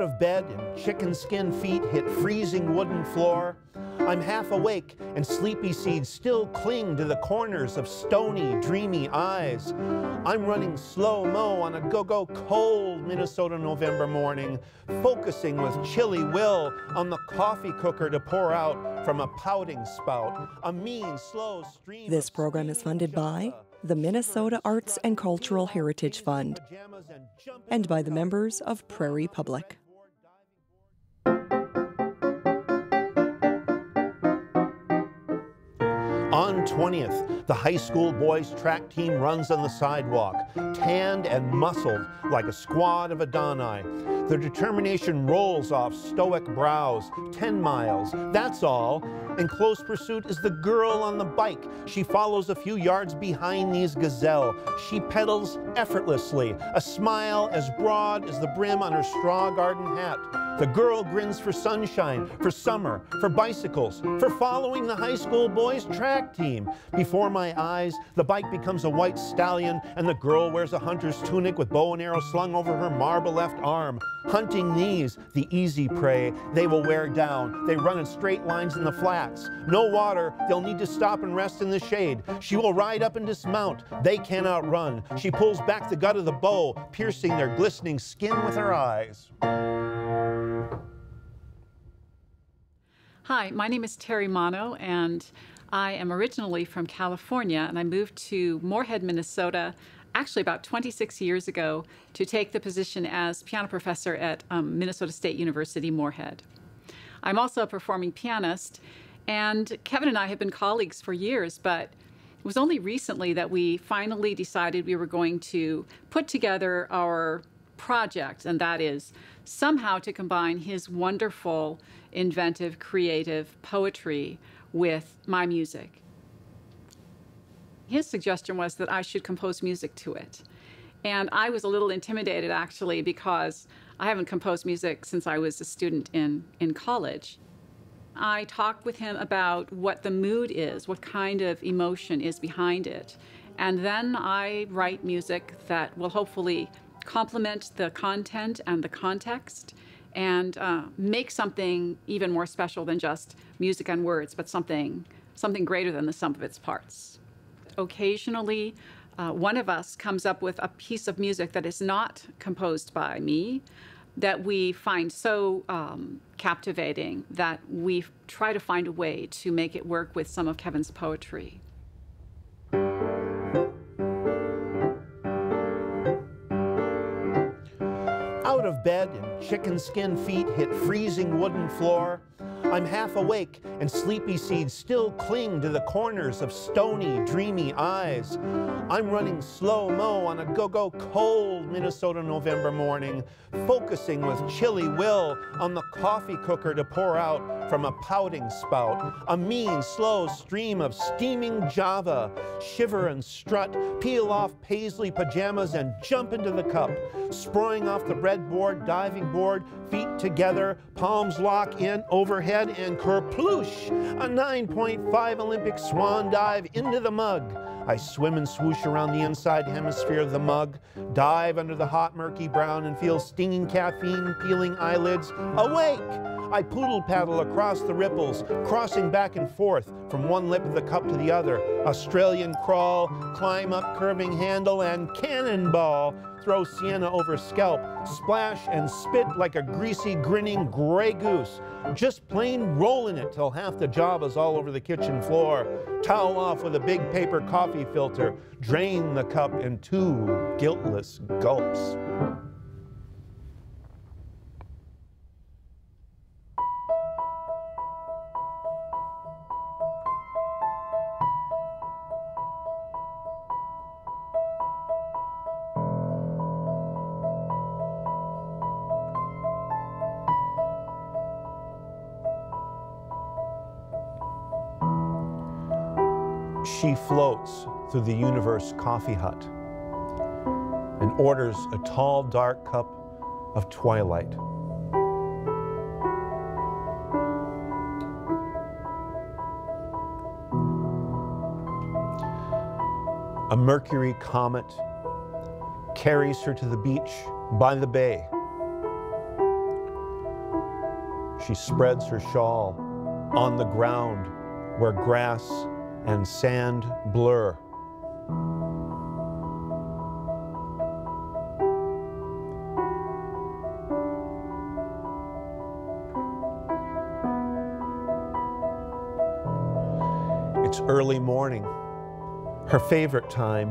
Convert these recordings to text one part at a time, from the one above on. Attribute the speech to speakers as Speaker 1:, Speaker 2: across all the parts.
Speaker 1: Out of bed and chicken skin feet hit freezing wooden floor. I'm half awake and sleepy seeds still cling to the corners of stony, dreamy eyes. I'm running slow-mo on a go-go cold Minnesota November morning, focusing with chilly will on the coffee cooker to pour out from a pouting spout, a mean, slow stream.
Speaker 2: This program is funded by uh, the Minnesota Arts and Cultural Heritage Fund and by the members of Prairie Public.
Speaker 1: On 20th, the high school boys track team runs on the sidewalk, tanned and muscled like a squad of Adonai. Their determination rolls off stoic brows. 10 miles, that's all. In close pursuit is the girl on the bike. She follows a few yards behind these gazelle. She pedals effortlessly, a smile as broad as the brim on her straw garden hat. The girl grins for sunshine, for summer, for bicycles, for following the high school boys track team. Before my eyes, the bike becomes a white stallion, and the girl wears a hunter's tunic with bow and arrow slung over her marble left arm. Hunting these, the easy prey, they will wear down. They run in straight lines in the flats. No water, they'll need to stop and rest in the shade. She will ride up and dismount. They cannot run. She pulls back the gut of the bow, piercing their glistening skin with her eyes.
Speaker 3: Hi, my name is Terri Manno, and I am originally from California, and I moved to Moorhead, Minnesota, actually about 26 years ago, to take the position as piano professor at um, Minnesota State University, Moorhead. I'm also a performing pianist, and Kevin and I have been colleagues for years, but it was only recently that we finally decided we were going to put together our project, and that is somehow to combine his wonderful, inventive, creative poetry with my music. His suggestion was that I should compose music to it. And I was a little intimidated actually because I haven't composed music since I was a student in, in college. I talked with him about what the mood is, what kind of emotion is behind it. And then I write music that will hopefully complement the content and the context and uh, make something even more special than just music and words, but something, something greater than the sum of its parts. Occasionally, uh, one of us comes up with a piece of music that is not composed by me that we find so um, captivating that we try to find a way to make it work with some of Kevin's poetry.
Speaker 1: Of bed and chicken skin feet hit freezing wooden floor. I'm half awake and sleepy seeds still cling to the corners of stony, dreamy eyes. I'm running slow-mo on a go-go cold Minnesota November morning, focusing with chilly will on the coffee cooker to pour out from a pouting spout, a mean, slow stream of steaming Java. Shiver and strut, peel off paisley pajamas and jump into the cup, spraying off the breadboard, diving board, feet together, palms lock in overhead, and kerploosh, a 9.5 Olympic swan dive into the mug. I swim and swoosh around the inside hemisphere of the mug, dive under the hot murky brown and feel stinging caffeine peeling eyelids. Awake! I poodle paddle across the ripples, crossing back and forth from one lip of the cup to the other. Australian crawl, climb up curving handle, and cannonball. Throw sienna over scalp, splash and spit like a greasy, grinning gray goose. Just plain rolling it till half the job is all over the kitchen floor. Towel off with a big paper coffee filter. Drain the cup in two guiltless gulps. Floats through the universe coffee hut and orders a tall, dark cup of twilight. A Mercury comet carries her to the beach by the bay. she spreads her shawl on the ground where grass and sand blur. It's early morning, her favorite time,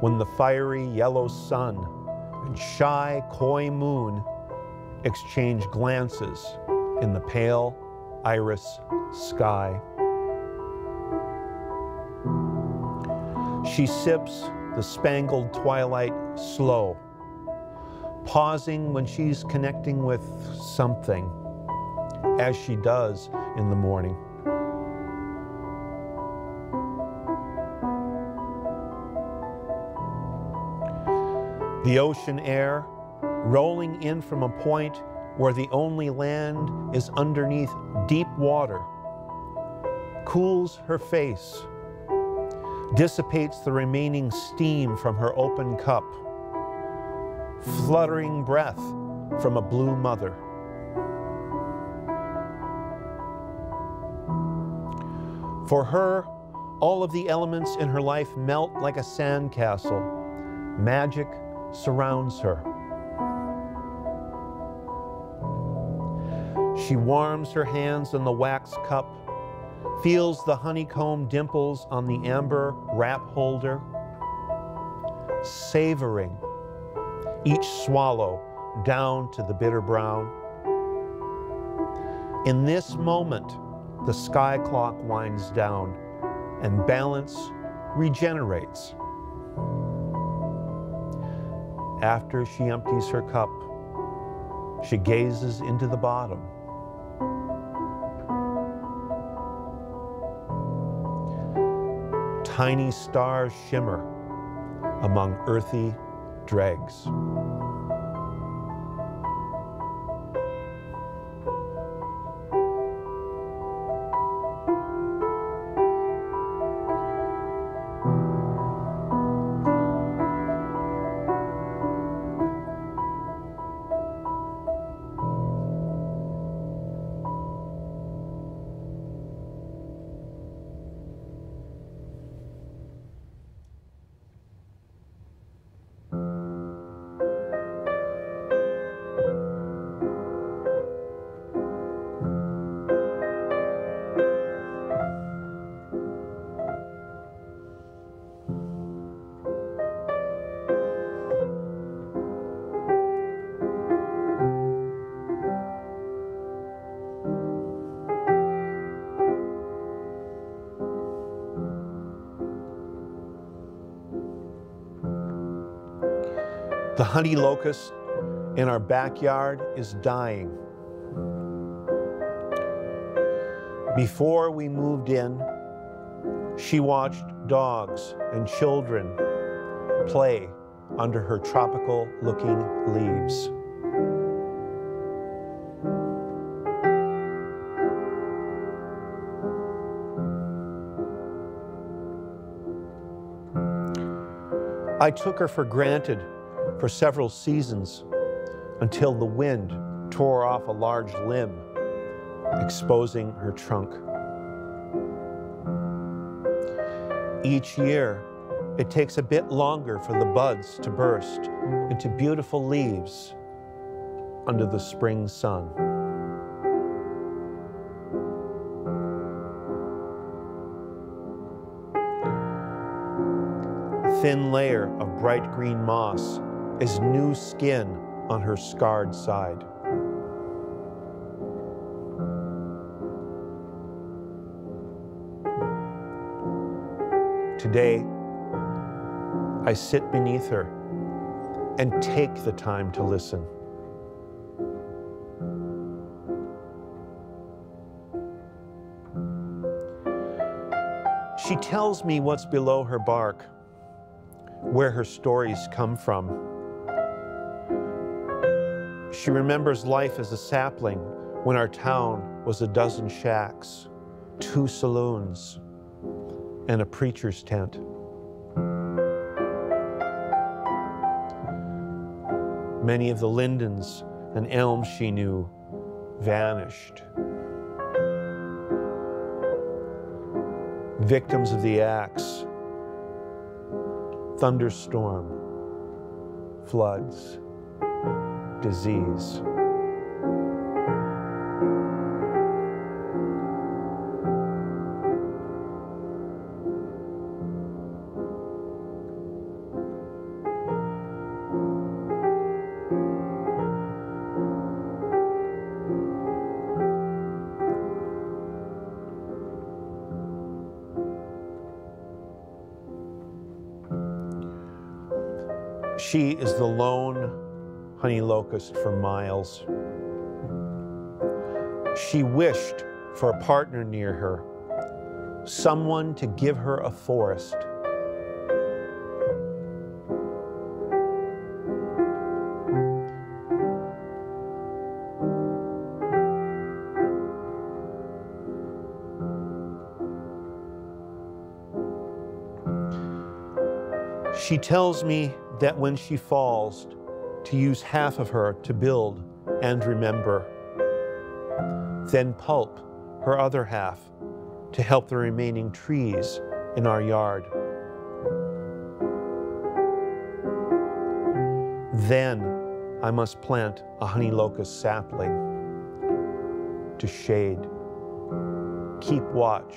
Speaker 1: when the fiery yellow sun and shy, coy moon exchange glances in the pale iris sky. She sips the spangled twilight slow, pausing when she's connecting with something, as she does in the morning. The ocean air rolling in from a point where the only land is underneath deep water, cools her face, dissipates the remaining steam from her open cup, fluttering breath from a blue mother. For her, all of the elements in her life melt like a sandcastle. Magic surrounds her. She warms her hands in the wax cup, feels the honeycomb dimples on the amber wrap holder, savoring each swallow down to the bitter brown. In this moment, the sky clock winds down and balance regenerates. After she empties her cup, she gazes into the bottom. Tiny stars shimmer among earthy dregs. The honey locust in our backyard is dying. Before we moved in, she watched dogs and children play under her tropical looking leaves. I took her for granted for several seasons until the wind tore off a large limb, exposing her trunk. Each year, it takes a bit longer for the buds to burst into beautiful leaves under the spring sun. Thin layer of bright green moss is new skin on her scarred side. Today, I sit beneath her and take the time to listen. She tells me what's below her bark, where her stories come from. She remembers life as a sapling when our town was a dozen shacks, two saloons, and a preacher's tent. Many of the lindens and elms she knew vanished. Victims of the axe, thunderstorm, floods, disease. Locust for miles. She wished for a partner near her, someone to give her a forest. She tells me that when she falls, to use half of her to build and remember. Then pulp her other half to help the remaining trees in our yard. Then I must plant a honey locust sapling to shade, keep watch,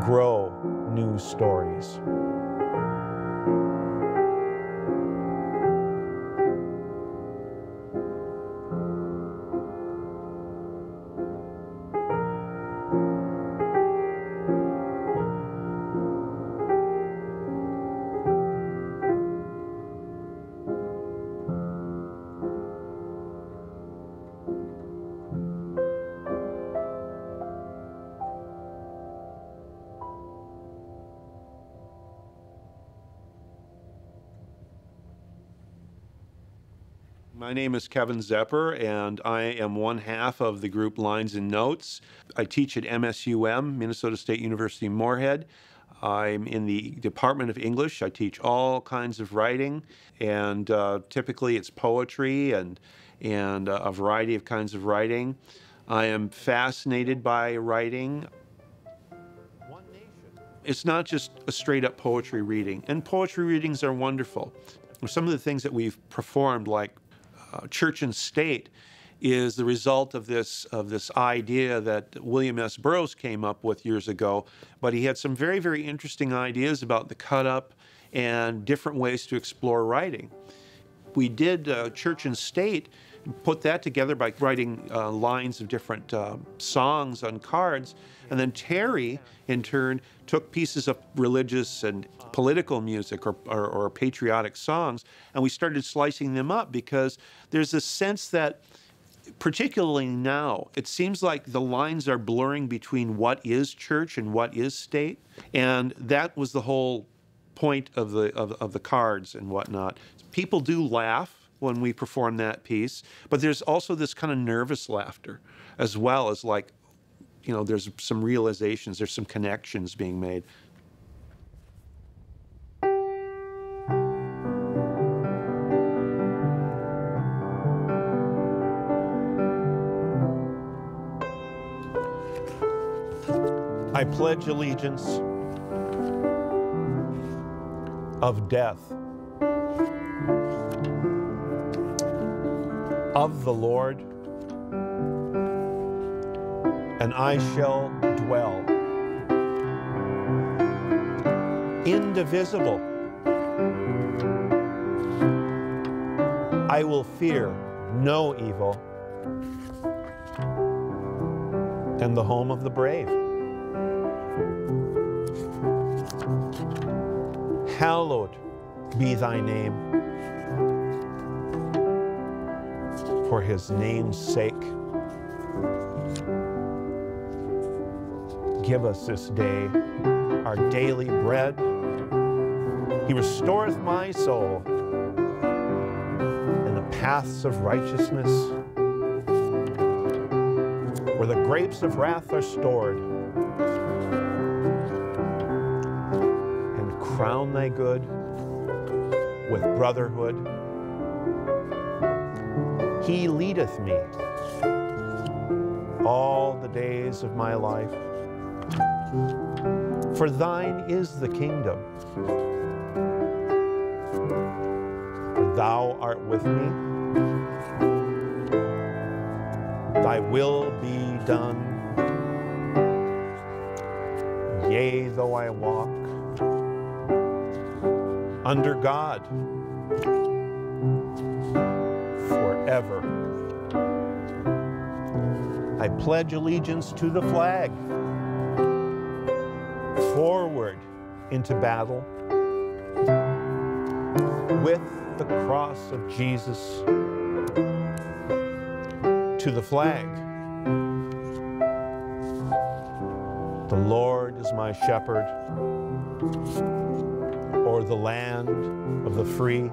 Speaker 1: grow new stories. My name is Kevin Zepper, and I am one half of the group Lines and Notes. I teach at MSUM, Minnesota State University Moorhead. I'm in the Department of English. I teach all kinds of writing, and uh, typically it's poetry and, and uh, a variety of kinds of writing. I am fascinated by writing. It's not just a straight up poetry reading, and poetry readings are wonderful. Some of the things that we've performed, like uh, church and state is the result of this of this idea that William S. Burroughs came up with years ago. But he had some very very interesting ideas about the cut up and different ways to explore writing. We did uh, church and state put that together by writing uh, lines of different uh, songs on cards. And then Terri, in turn, took pieces of religious and political music or, or, or, patriotic songs, and we started slicing them up because there's a sense that, particularly now, it seems like the lines are blurring between what is church and what is state. And that was the whole point of the, of, of the cards and whatnot. People do laugh when we perform that piece. But there's also this kind of nervous laughter as well as like, you know, there's some realizations, there's some connections being made. I pledge allegiance of death of the Lord, and I shall dwell indivisible. I will fear no evil, and the home of the brave. Hallowed be thy name. For his name's sake. Give us this day our daily bread. He restoreth my soul in the paths of righteousness, where the grapes of wrath are stored. And crown thy good with brotherhood He leadeth me all the days of my life. For thine is the kingdom. For thou art with me. Thy will be done. Yea, though I walk under God forever. I pledge allegiance to the flag. Forward into battle with the cross of Jesus to the flag. The Lord is my shepherd or the land of the free.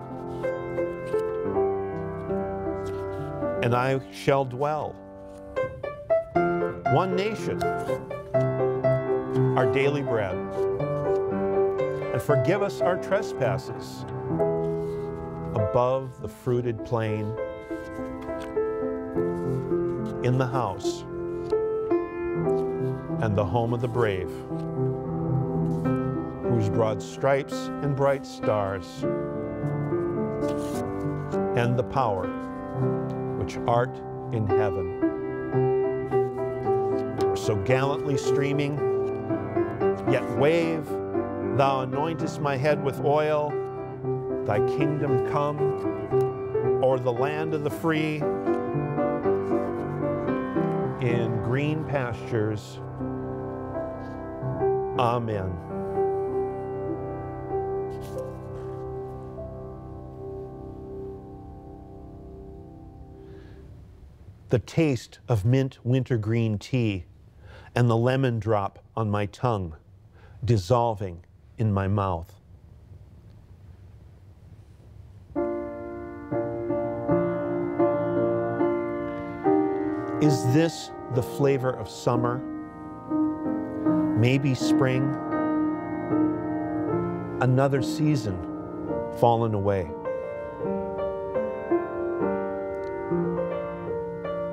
Speaker 1: And I shall dwell. One nation, our daily bread. And forgive us our trespasses above the fruited plain in the house and the home of the brave whose broad stripes and bright stars, and the power which art in heaven. So gallantly streaming, yet wave, thou anointest my head with oil, thy kingdom come, or the land of the free, in green pastures. Amen. The taste of mint wintergreen tea and the lemon drop on my tongue dissolving in my mouth. Is this the flavor of summer? Maybe spring? Another season fallen away.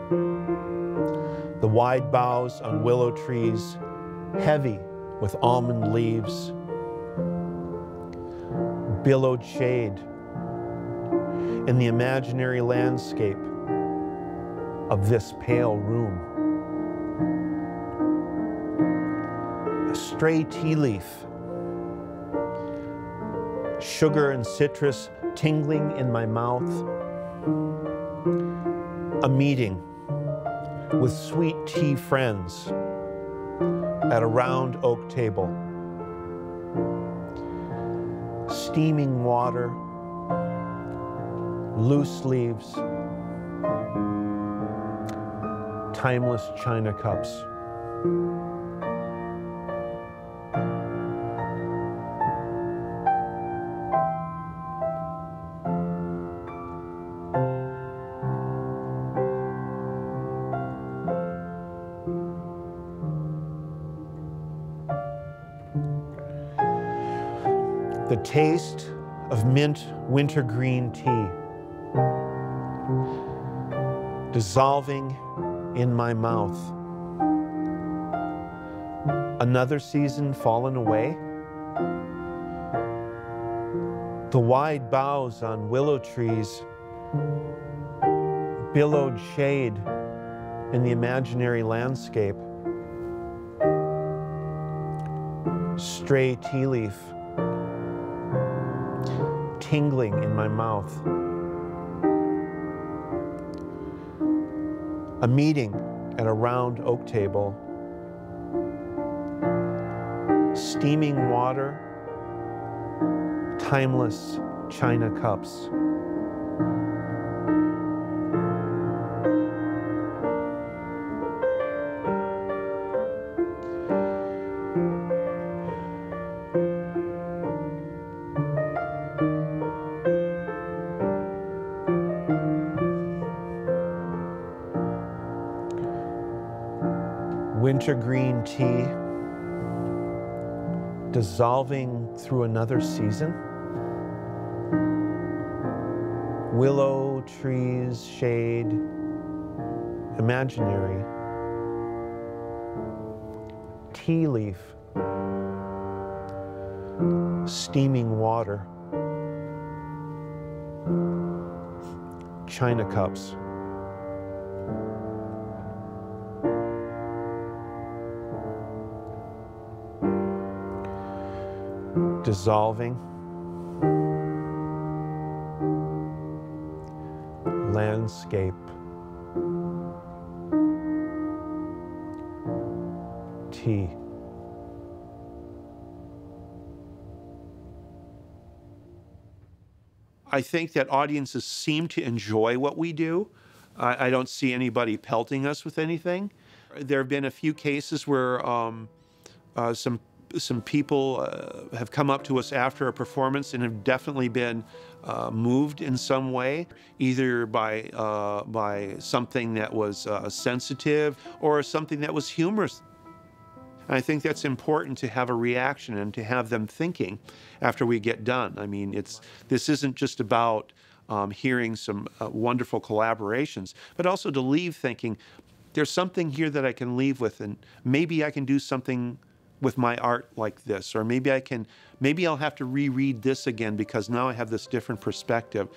Speaker 1: The wide boughs on willow trees, heavy with almond leaves, billowed shade in the imaginary landscape of this pale room. A stray tea leaf, sugar and citrus tingling in my mouth, a meeting with sweet tea friends at a round oak table. Steaming water, loose leaves, timeless china cups. The taste of mint wintergreen tea dissolving in my mouth. Another season fallen away. The wide boughs on willow trees billowed shade in the imaginary landscape. Stray tea leaf tingling in my mouth. A meeting at a round oak table. Steaming water, timeless china cups. Wintergreen tea dissolving through another season. Willow trees, shade, imaginary. Tea leaf, steaming water, china cups. Dissolving. landscape. Tea. I think that audiences seem to enjoy what we do. I, I, don't see anybody pelting us with anything. There have been a few cases where um, uh, some some people uh, have come up to us after a performance and have definitely been uh, moved in some way, either by, uh, by something that was uh, sensitive or something that was humorous. I think that's important to have a reaction and to have them thinking after we get done. I mean, it's, this isn't just about um, hearing some uh, wonderful collaborations, but also to leave thinking, there's something here that I can leave with, and maybe I can do something with my art like this or maybe I can maybe I'll have to reread this again because now I have this different perspective.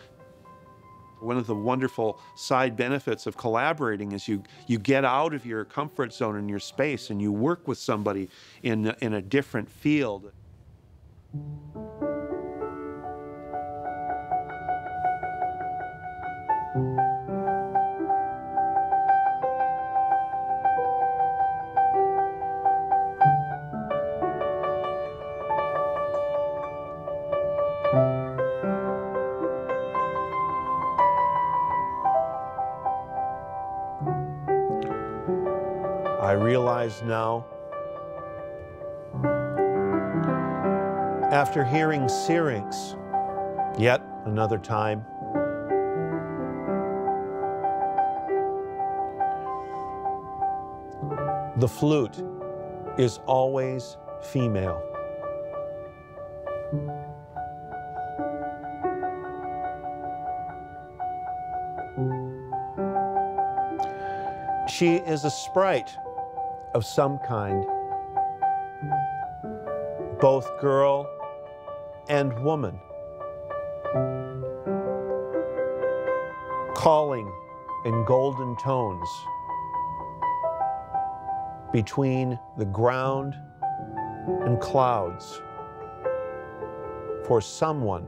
Speaker 1: One of the wonderful side benefits of collaborating is you you get out of your comfort zone in your space and you work with somebody in in a different field. Now, after hearing Syrinx yet another time, the flute is always female. She is a sprite of some kind, both girl and woman, calling in golden tones between the ground and clouds for someone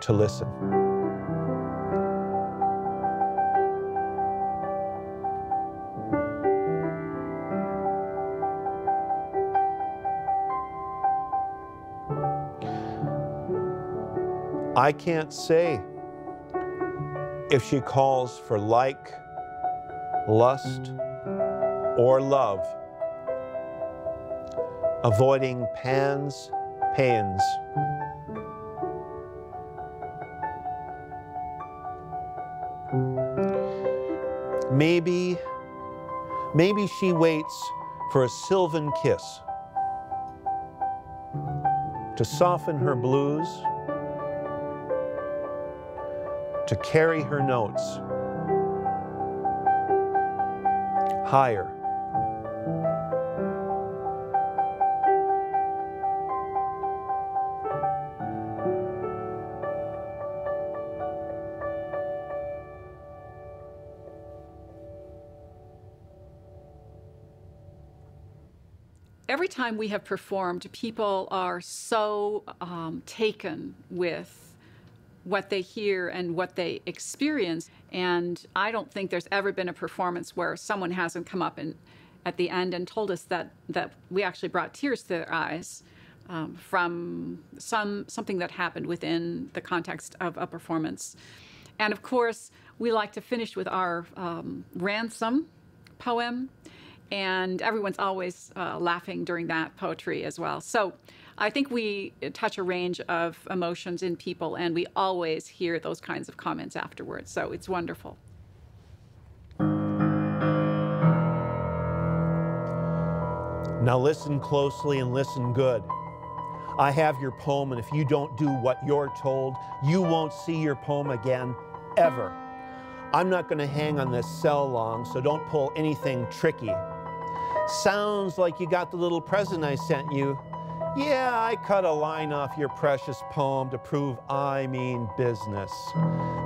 Speaker 1: to listen. I can't say if she calls for like, lust, or love, avoiding Pan's pains. Maybe, maybe she waits for a sylvan kiss to soften her blues to carry her notes higher.
Speaker 3: Every time we have performed, people are so um, taken with what they hear and what they experience. And I don't think there's ever been a performance where someone hasn't come up and at the end and told us that that we actually brought tears to their eyes um, from some something that happened within the context of a performance. And of course, we like to finish with our um, ransom poem, and everyone's always uh, laughing during that poetry as well. So I think we touch a range of emotions in people, and we always hear those kinds of comments afterwards. So it's wonderful.
Speaker 1: Now listen closely and listen good. I have your poem, and if you don't do what you're told, you won't see your poem again, ever. I'm not going to hang on this cell long, so don't pull anything tricky. Sounds like you got the little present I sent you. Yeah, I cut a line off your precious poem to prove I mean business.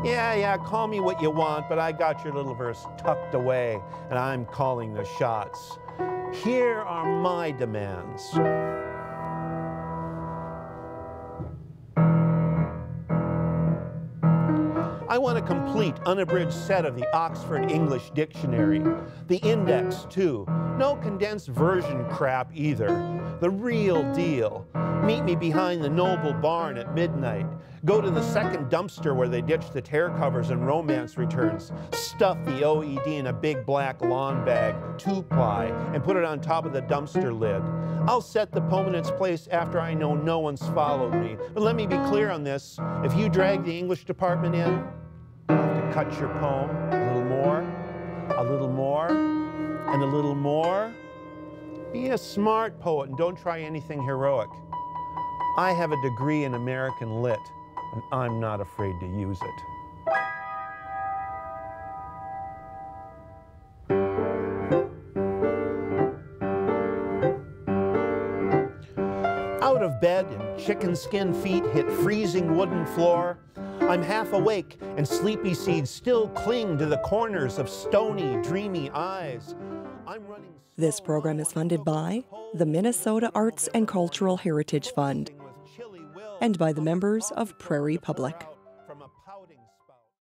Speaker 1: Yeah, yeah, call me what you want, but I got your little verse tucked away, and I'm calling the shots. Here are my demands. Want a complete, unabridged set of the Oxford English Dictionary. The index, too. No condensed version crap either. The real deal. Meet me behind the noble barn at midnight. Go to the second dumpster where they ditch the tear covers and romance returns. Stuff the OED in a big black lawn bag, two ply, and put it on top of the dumpster lid. I'll set the poem in its place after I know no one's followed me. But let me be clear on this. If you drag the English department in, cut your poem a little more, a little more, and a little more. Be a smart poet and don't try anything heroic. I have a degree in American Lit, and I'm not afraid to use it. Out of bed and chicken skin feet hit freezing wooden floor, I'm half awake, and sleepy seeds still cling to the corners of stony, dreamy eyes. I'm running.
Speaker 2: This program is funded by the Minnesota Arts and Cultural Heritage Fund and by the members of Prairie Public.